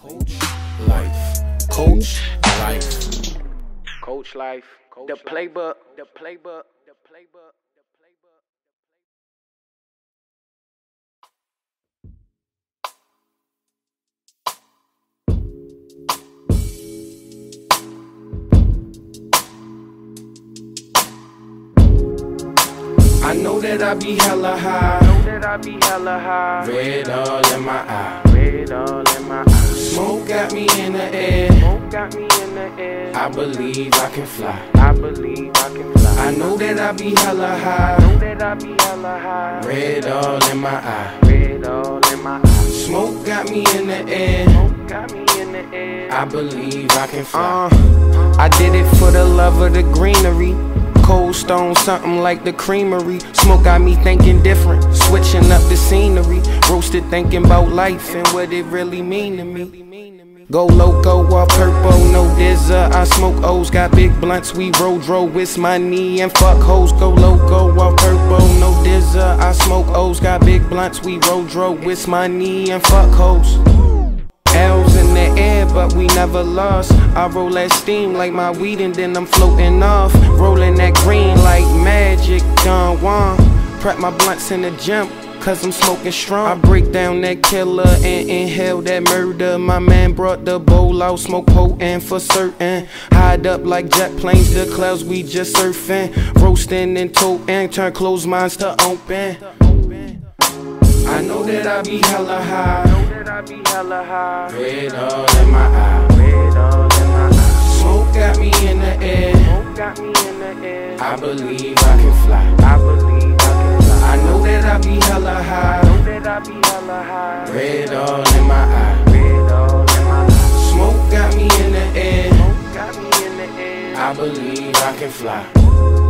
Coach life. Coach life. Coach life. the playbook. The playbook. The playbook. The playbook. I know that I be hella high. Know that I be hella high. Red all in my eye. Red all in my eyes. Smoke got me in the air. Smoke got me in the air. I believe I can fly. I believe I can fly. I know that I be hella Know that I be hella high. Red all in my eye. Red all in my eyes. Smoke got me in the air. Smoke got me in the air. I believe I can fly. Uh, I did it for the love of the greenery. Cold stone, something like the creamery. Smoke got me thinking different, switching up the scenery. Roasted thinking about life and what it really mean to me. Go loco off purple, no dizzer. I smoke O's, got big blunts. We roll with my knee and fuck hoes. Go loco off purple, no dizzer. I smoke O's, got big blunts. We roll with my knee and fuck hoes. L's in the air, but we never lost. I roll that steam like my weed, and then I'm floating off. Rolling that green like magic, Don Juan. Prep my blunts in the gym. Cause I'm smoking strong. I break down that killer and inhale that murder. My man brought the bowl out, smoke potent for certain. Hide up like jet planes, the clouds we just surfing. Roasting and toting, turn closed minds to open. I know that I be hella high. Said I be hella high. Red all in my eye. Red all in my eye. Smoke got me in the air. Smoke got me in the air. I believe I can fly. I believe I can fly. I know that I be hella high. I know that I be hella high. Red all in my eye. Red all in my eye. Smoke got me in the air. Smoke got me in the air. I believe I can fly.